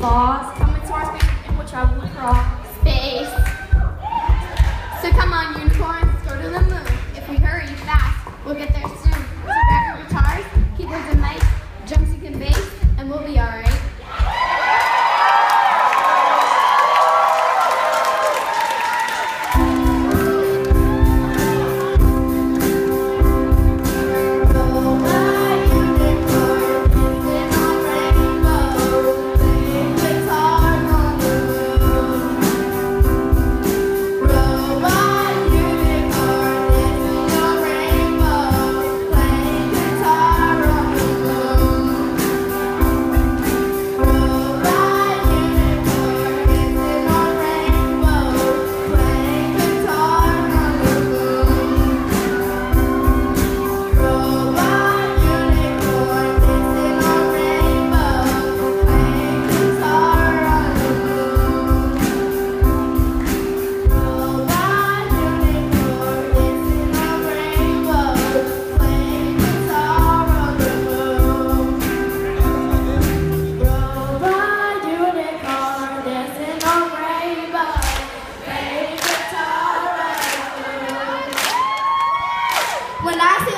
Boss, come into our space and we'll travel across Space. la